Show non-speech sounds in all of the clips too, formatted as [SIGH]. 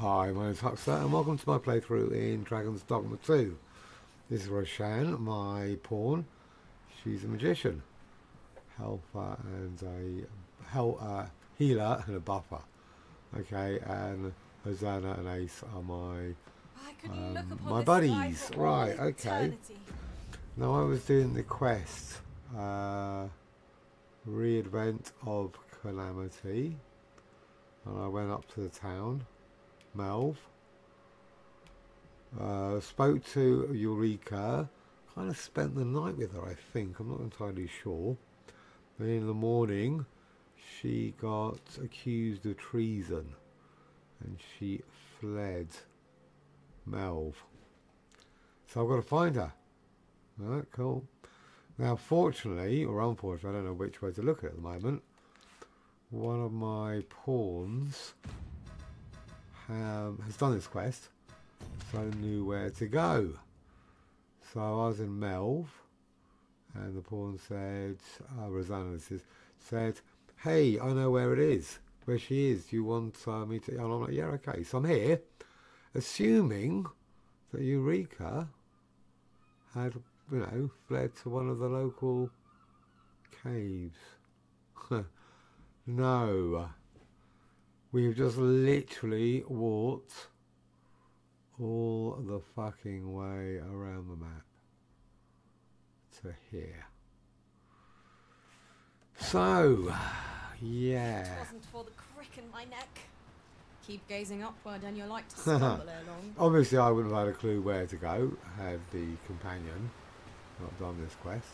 Hi, my name's Huckster and welcome to my playthrough in Dragon's Dogma 2. This is Roshan, my pawn. She's a magician, helper and a hel uh, healer and a buffer. Okay, and Hosanna and Ace are my um, my buddies. Right, okay. Now I was doing the quest, uh, Readvent of Calamity, and I went up to the town Melve. Uh, spoke to Eureka. Kind of spent the night with her, I think. I'm not entirely sure. Then in the morning, she got accused of treason. And she fled Melve. So I've got to find her. Alright, cool. Now, fortunately, or unfortunately, I don't know which way to look at it at the moment, one of my pawns um, has done this quest, so knew where to go. So I was in Melve, and the pawn said, uh, Rosanna says, said, hey, I know where it is, where she is. Do you want uh, me to? And I'm like, yeah, okay. So I'm here, assuming that Eureka had, you know, fled to one of the local caves. [LAUGHS] no. We've just literally walked all the fucking way around the map to here. So, yeah. It wasn't for the crick in my neck. Keep gazing upward and you're like to [LAUGHS] stumble along. Obviously, I wouldn't have had a clue where to go had the companion not done this quest.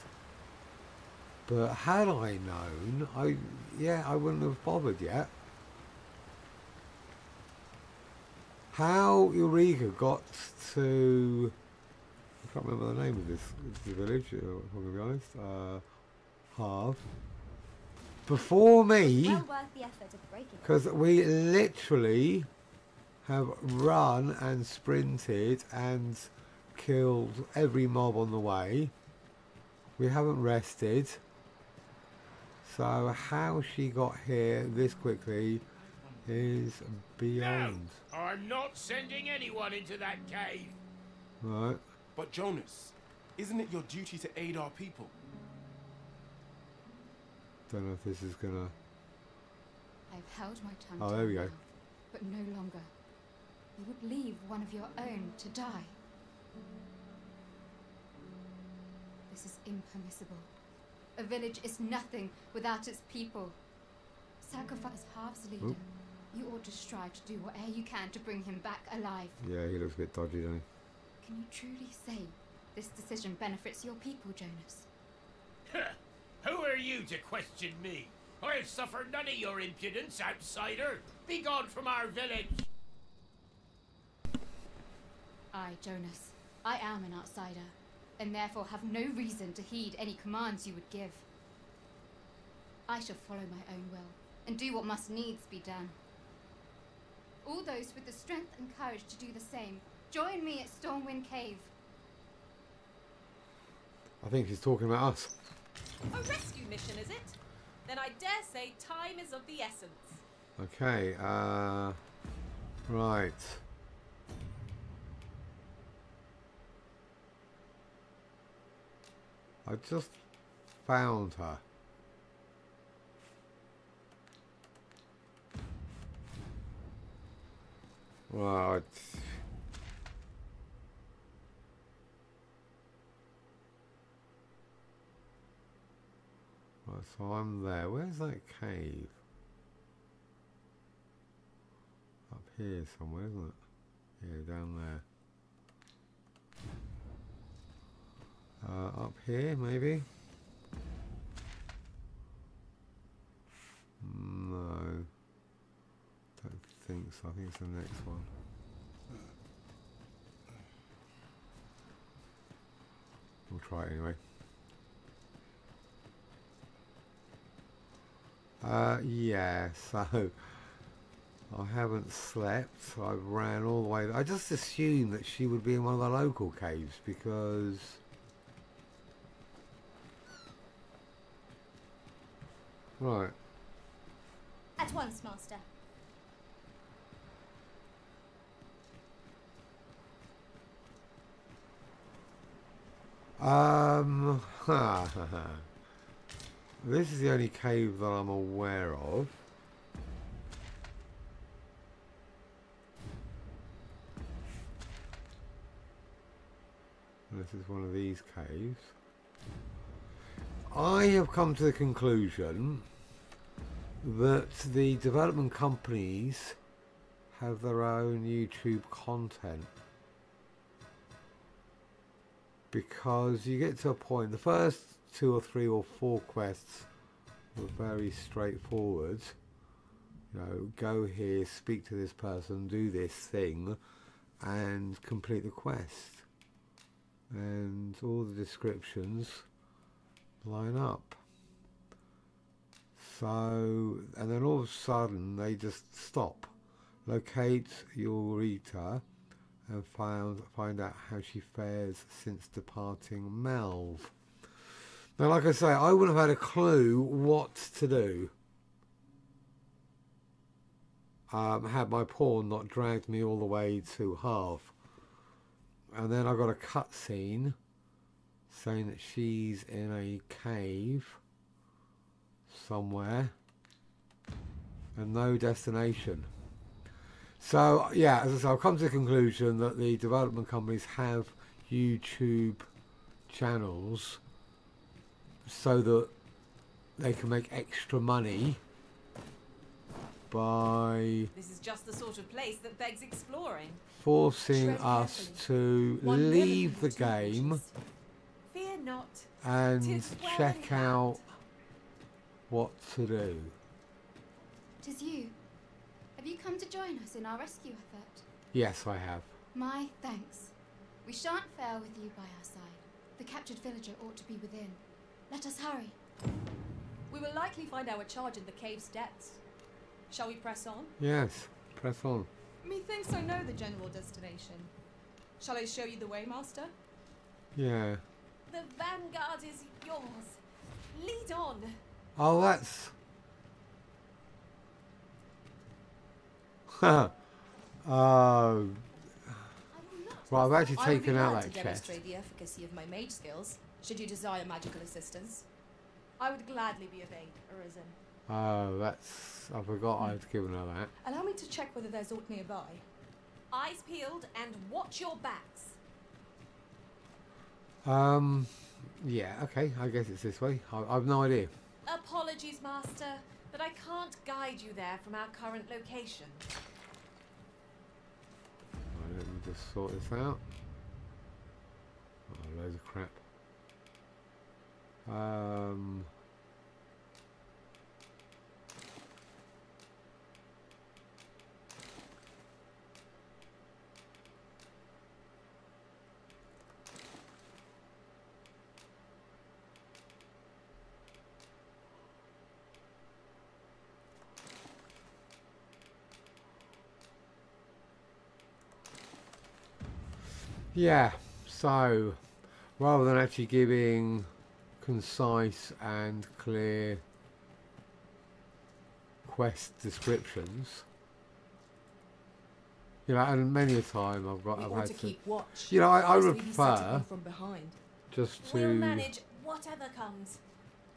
But had I known, I yeah, I wouldn't have bothered yet. How Eureka got to... I can't remember the name of this, this village, uh, if I'm going to be honest. Uh, Harve. Before me, because we literally have run and sprinted and killed every mob on the way. We haven't rested. So how she got here this quickly is beyond. No, I'm not sending anyone into that cave. Right. But Jonas, isn't it your duty to aid our people? Don't know if this is gonna. I've held my tongue. Oh, there we go. But no longer. You would leave one of your own to die. This is impermissible. A village is nothing without its people. Sacrifice Harve's leader. Oop. You ought to strive to do whatever you can to bring him back alive. Yeah, he looks a bit dodgy, doesn't he? Can you truly say this decision benefits your people, Jonas? [LAUGHS] Who are you to question me? I'll suffer none of your impudence, outsider. Be gone from our village. I, Jonas, I am an outsider, and therefore have no reason to heed any commands you would give. I shall follow my own will, and do what must needs be done. All those with the strength and courage to do the same, join me at Stormwind Cave. I think he's talking about us. A rescue mission, is it? Then I dare say time is of the essence. Okay, uh... Right. I just found her. Well, Right, so I'm there. Where's that cave? Up here somewhere, isn't it? Yeah, down there. Uh, up here, maybe? No Don't think so. I think it's the next one. We'll try it anyway. Uh, yeah, so I haven't slept. I ran all the way. I just assumed that she would be in one of the local caves because... Right. At once, Master. Um, [LAUGHS] this is the only cave that I'm aware of. This is one of these caves. I have come to the conclusion that the development companies have their own YouTube content because you get to a point the first two or three or four quests were very straightforward. You know go here speak to this person do this thing and complete the quest. And all the descriptions line up. So and then all of a sudden they just stop. Locate Ulrika and found, find out how she fares since departing Melve. Now, like I say, I wouldn't have had a clue what to do um, had my pawn not dragged me all the way to Harve. And then I got a cutscene saying that she's in a cave somewhere and no destination. So yeah, as I say, I've come to the conclusion that the development companies have YouTube channels so that they can make extra money by This is just the sort of place that begs exploring. forcing Tread us carefully. to One leave the game cautious. Fear not. and check out what to do. Tis you. Have you come to join us in our rescue effort? Yes, I have. My thanks. We shan't fail with you by our side. The captured villager ought to be within. Let us hurry. We will likely find our charge in the cave's depths. Shall we press on? Yes, press on. Methinks I know the general destination. Shall I show you the way, Master? Yeah. The vanguard is yours. Lead on. Ah, oh, that's. [LAUGHS] oh, not. well, I've actually I would be taken out that to chest. demonstrate the efficacy of my mage skills, should you desire magical assistance. I would gladly be of aid, Arisen. Oh, that's. I forgot I'd given her that. Allow me to check whether there's aught nearby. Eyes peeled and watch your backs. Um, yeah, okay, I guess it's this way. I, I've no idea. Apologies, Master, but I can't guide you there from our current location. Right, let me just sort this out. Oh, loads of crap. Um. Yeah, so rather than actually giving concise and clear quest descriptions, you know, and many a time I've got, we I've had to keep watch. you know, I, I would we be set upon prefer from behind. just We'll to manage whatever comes.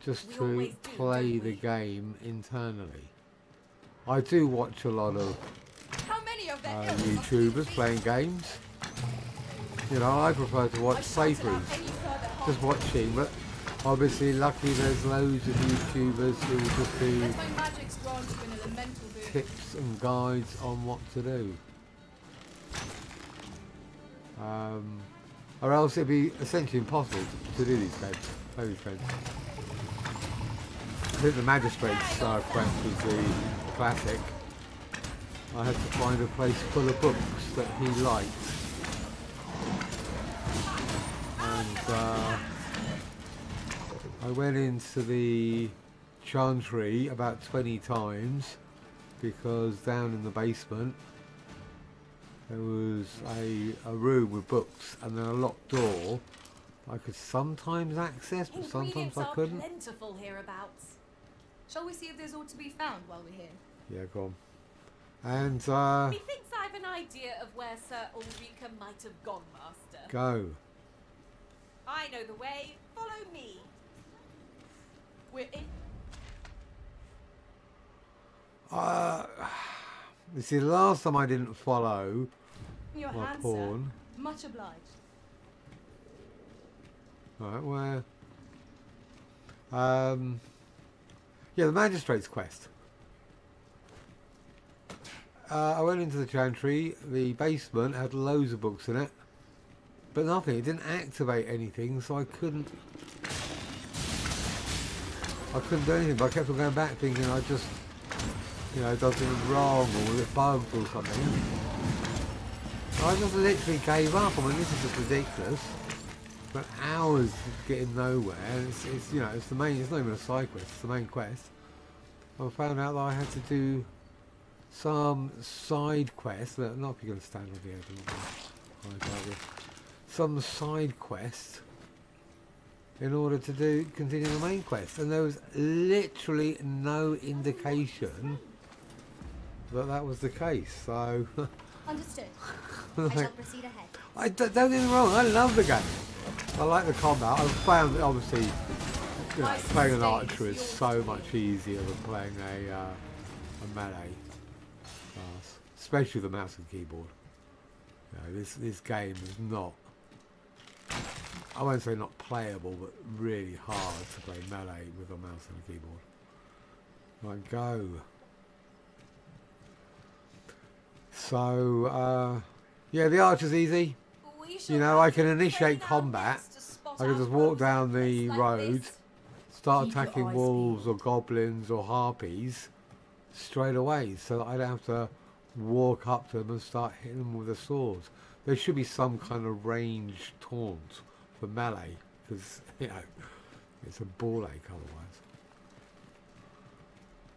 just we to play don't the game internally. I do watch a lot of How many of their uh, ills must we YouTubers playing games. You know, I prefer to watch I shan't allow playthroughs. any further harm. just watching, but obviously lucky there's loads of YouTubers who just do Let my magics grant you an elemental boon. tips and guides on what to do. Um, or else it'd be essentially impossible to, to do these games, play these games. I think the Magistrate's uh, quest was the classic. I had to find a place full of books that he liked. And uh, I went into the chantry about 20 times because down in the basement there was a, a room with books and then a locked door I could sometimes access but sometimes I couldn't. plentiful hereabouts. Shall we see if there's aught to be found while we're here? Yeah, go on. And uh, Methinks I've an idea of where Sir Ulrika might have gone, Master. go. I know the way. Follow me. We're in. Uh, you see, the last time I didn't follow Your my pawn. Much obliged. Right, where? Um, yeah, the magistrate's quest. Uh, I went into the chantry. The basement had loads of books in it, but nothing. It didn't activate anything, so I couldn't. I couldn't do anything. But I kept on going back, thinking I just, you know, done something wrong or was it bugged or something. I just literally gave up. I mean, this is just ridiculous. But hours getting nowhere. It's, it's you know it's the main. It's not even a side quest. It's the main quest. I found out that I had to do some side quest. Look, not if you're going to stand on the edge. Some side quest in order to do continue the main quest, and there was literally no indication that that was the case. So. [LAUGHS] Understood. I like, [LAUGHS] shall proceed ahead. I d- don't get me wrong, I love the game. I like the combat. I've found that obviously you know, playing an archer is so much easier than playing a, uh, a melee class, especially the mouse and keyboard. You know, this this game is not. I won't say not playable, but really hard to play melee with a mouse and a keyboard. Right, go. So, uh, yeah, the archer's easy. You know, I can initiate combat. guests to spot I can just walk down the road, start attacking wolves or goblins or harpies straight away, so that I don't have to walk up to them and start hitting them with the swords. There should be some kind of range taunt for melee, because [LAUGHS] you know it's a ball ache otherwise.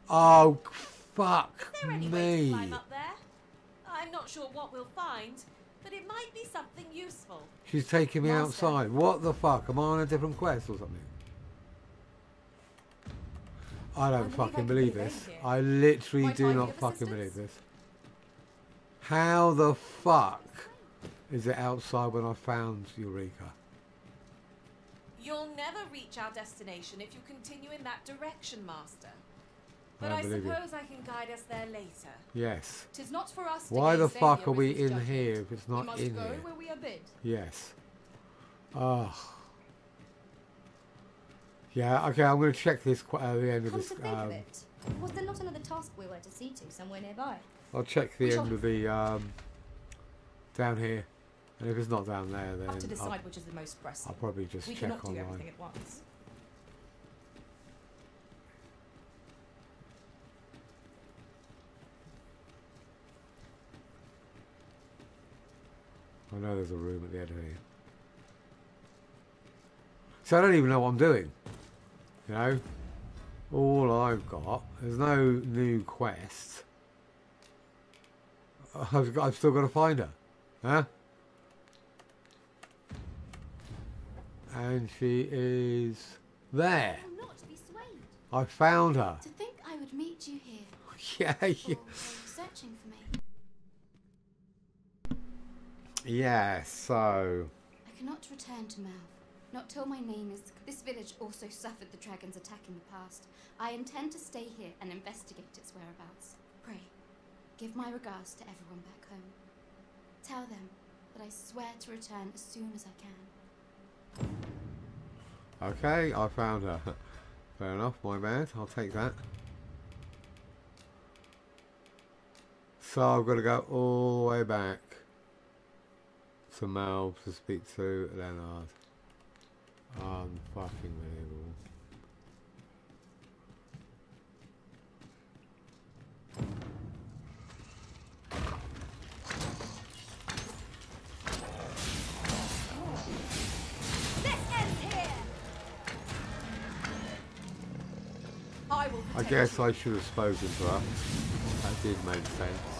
Oh fuck Is there any way to me! climb up there? I'm not sure what we'll find, but it might be something useful. She's taking me outside. What the fuck? Am I on a different quest or something? I don't I fucking can believe this. I literally Might do not fucking believe this. How the fuck is it outside when I found Eureka? You'll never reach our destination if you continue in that direction, Master. But I I, believe you. suppose I can guide us there later. Yes. Tis not for us to Why the fuck are we in judgment. here if it's we not must in go here? where we are bid. Yes. Oh. Yeah, okay, I'm going to check this qu- uh, the end of Come this. to think Um, of it, was there not another task we were to see to somewhere nearby? I'll check the We end of the um, down here, and if it's not down there, then Have to I'll, decide which is the most pressing. I'll probably just we check cannot do online. everything at once. I know there's a room at the end of here. So I don't even know what I'm doing. You know, all I've got there's no new quest. [LAUGHS] I've, I've still got to find her, huh? And she is there. Not to be swayed. I found her. To think I would meet you here. [LAUGHS] Yeah, yeah. searching for me. Yeah, so. I cannot return to Melve. Not till my name is. This village also suffered the dragon's attack in the past. I intend to stay here and investigate its whereabouts. Pray, give my regards to everyone back home. Tell them that I swear to return as soon as I can. Okay, I found her. [LAUGHS] Fair enough, my bad. I'll take that. So I've got to go all the way back to Melve to speak to Lennart. Unfucking fucking This I guess. I should have spoken to her. That did make sense.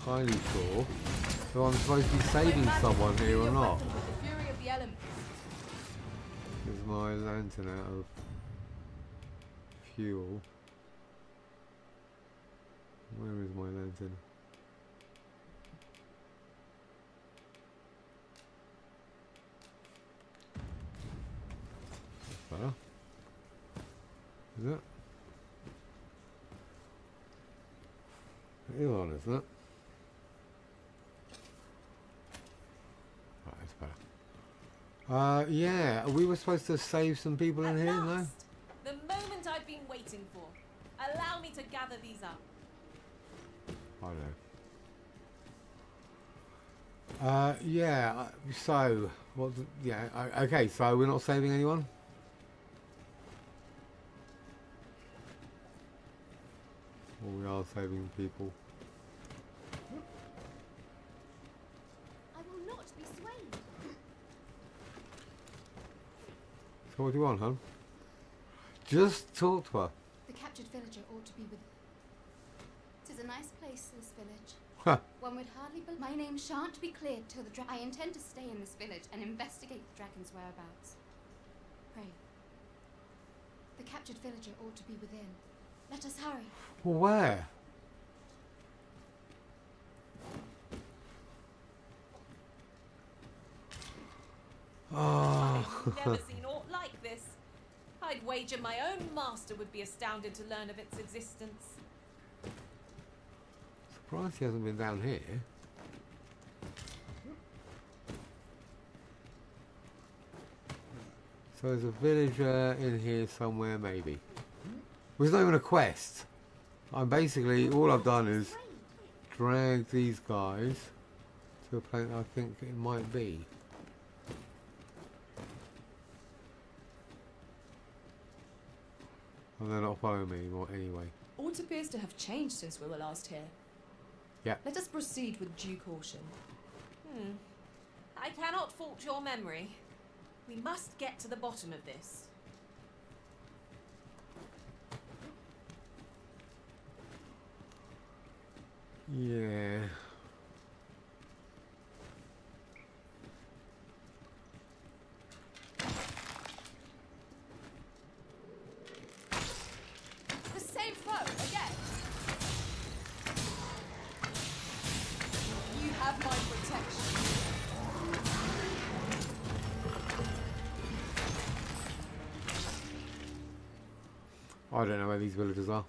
Entirely sure if I'm supposed to be saving someone here or not. Is my lantern out of fuel? Where is my lantern? Better. Is it? It is on, isn't it? Right, that's better. Uh, yeah, we were supposed to save some people in At here, no? last, The moment I've been waiting for. Allow me to gather these up. I know. Uh, yeah, uh, so, what, the- yeah, okay, so we're not saving anyone? Or we are saving people? I will not be swayed. So what do you want, huh? Just talk to her. The captured villager ought to be with. Tis a nice place, this village. Huh. One would hardly believe my name shan't be cleared till the dra- I intend to stay in this village and investigate the dragon's whereabouts. Pray. The captured villager ought to be within. Let us hurry. Well, where? Oh, I've never seen aught like this. I'd wager my own master would be astounded to learn of its existence. surprised he hasn't been down here. So there's a villager in here somewhere, maybe. Well, it's not even a quest. I'm basically, all I've done is drag these guys to a place I think it might be. And they're not following me anymore anyway. Aught appears to have changed since we were last here. Yeah. Let us proceed with due caution. Hmm. I cannot fault your memory. We must get to the bottom of this. Yeah. I don't know where these villagers are.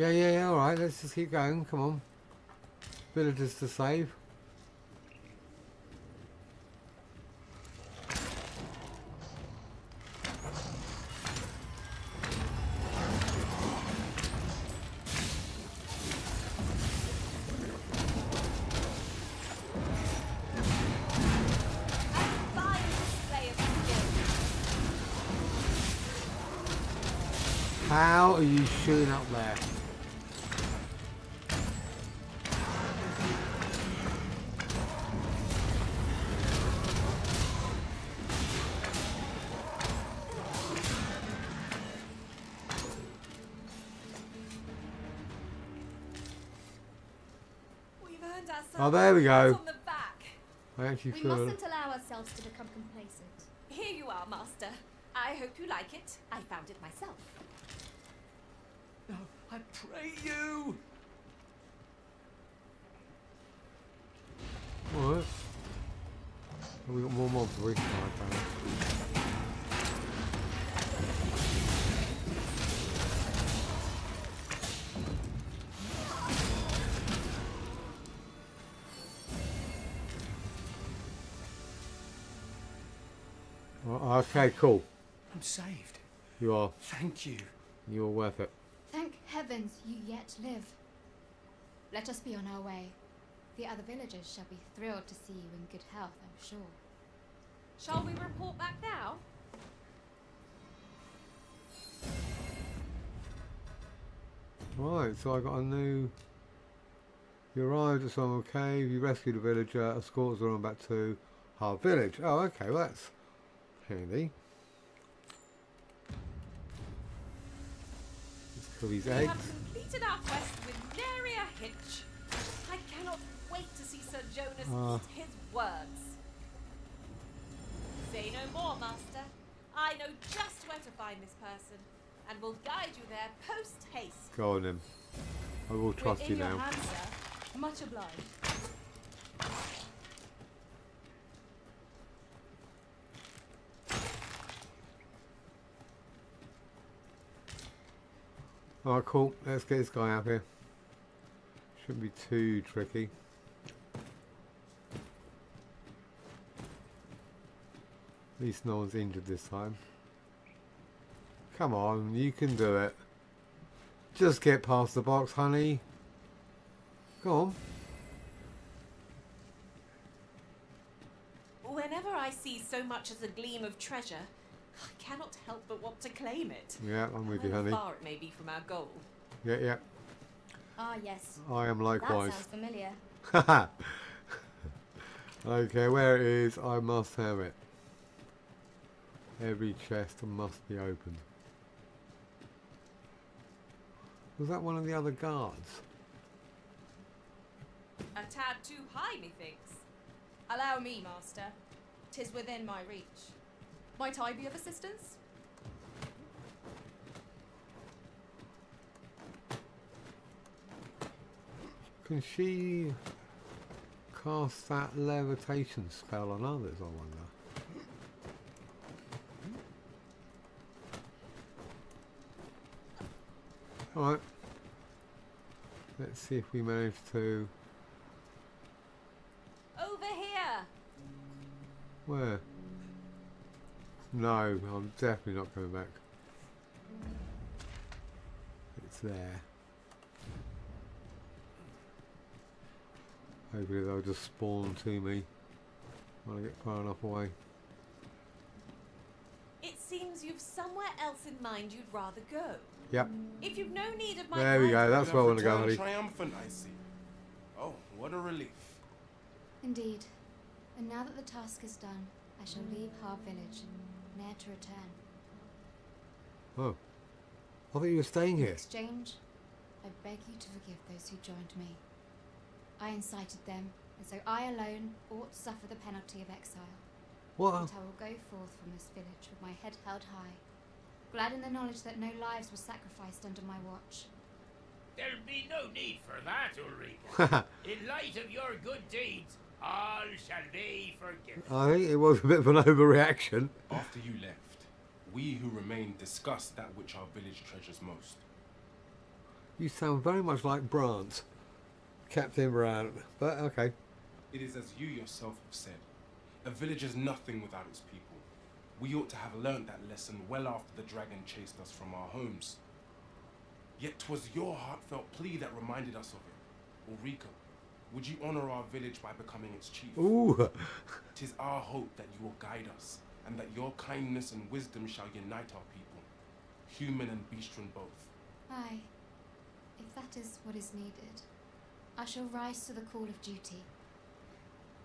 Yeah, yeah, yeah, alright, let's just keep going, come on. Villagers to save. A fine display of skill. How are you shooting up there? Oh, there we go. on the back. I actually We feel... mustn't allow ourselves to become complacent. Here you are, Master. I hope you like it. I found it myself. No, I pray you. What? Oh, we got more mobs we can find. Okay, cool. I'm saved. You are. Thank you. You're worth it. Thank heavens you yet live. Let us be on our way. The other villagers shall be thrilled to see you in good health, I'm sure. Shall we report back now? Right, so I got a new. You arrived at Summer Cave, you rescued a villager, escorts are on back to our village. Oh, okay, well that's handy. Let's kill these We eggs. have completed our quest with nary a hitch. I cannot wait to see Sir Jonas Ah. eat his words. Say no more, Master. I know just where to find this person, and will guide you there post haste. Go on then. I will trust We're you now. hands, sir. Much obliged. Alright, cool. Let's get this guy out here. Shouldn't be too tricky. At least no one's injured this time. Come on, you can do it. Just get past the box, honey. Go on. Whenever I see so much as a gleam of treasure, cannot help but want to claim it. Yeah, I'm with you, however honey. far it may be from our goal. Yeah, yeah. Ah, yes. I am likewise. That likewise. sounds familiar. [LAUGHS] okay, where it is, I must have it. Every chest must be opened. Was that one of the other guards? A tad too high, methinks. Allow me, master. Tis within my reach. Might I be of assistance? Can she cast that levitation spell on others, I wonder? Alright. Let's see if we manage to... Over here! Where? No, I'm definitely not coming back. It's there. Hopefully they'll just spawn to me when I get far enough away. It seems you've somewhere else in mind you'd rather go. Yep, If you've no need of my there we go, that's where I have want to go, honey. Triumphant, I see. Oh, what a relief. Indeed. And now that the task is done, I shall leave Harve village, ne'er to return. Oh. I thought you were staying In here. exchange, I beg you to forgive those who joined me. I incited them, and so I alone ought to suffer the penalty of exile. What? But I will go forth from this village with my head held high, glad in the knowledge that no lives were sacrificed under my watch. There'll be no need for that, Ulrika. [LAUGHS] In light of your good deeds, all shall be forgiven. I think it was a bit of an overreaction. After you left, we who remained discussed that which our village treasures most. You sound very much like Brant. Captain Brant. But okay. It is as you yourself have said. A village is nothing without its people. We ought to have learnt that lesson well after the dragon chased us from our homes. Yet 'twas your heartfelt plea that reminded us of it. Ulrika, would you honor our village by becoming its chief? Ooh. [LAUGHS] Tis our hope that you will guide us, and that your kindness and wisdom shall unite our people, human and bestial both. Aye, if that is what is needed, I shall rise to the call of duty.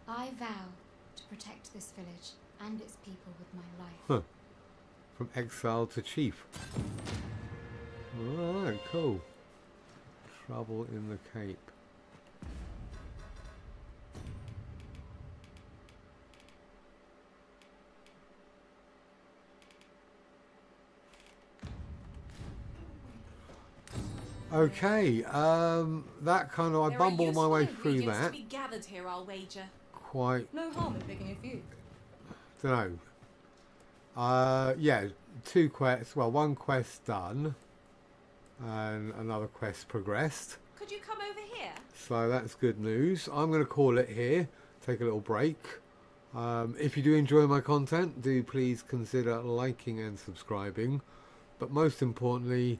I vow to protect this village and its people with my life. Huh. From exile to chief. Alright, cool. Trouble in the Cape. Okay, um, that kind of, I There are bumbled my way through that To be gathered here, I'll wager. quite No harm in picking a few. don't know. Uh, yeah, two quests. Well, one quest done, and another quest progressed. Could you come over here? So that's good news. I'm going to call it here. Take a little break. Um, if you do enjoy my content, do please consider liking and subscribing. But most importantly,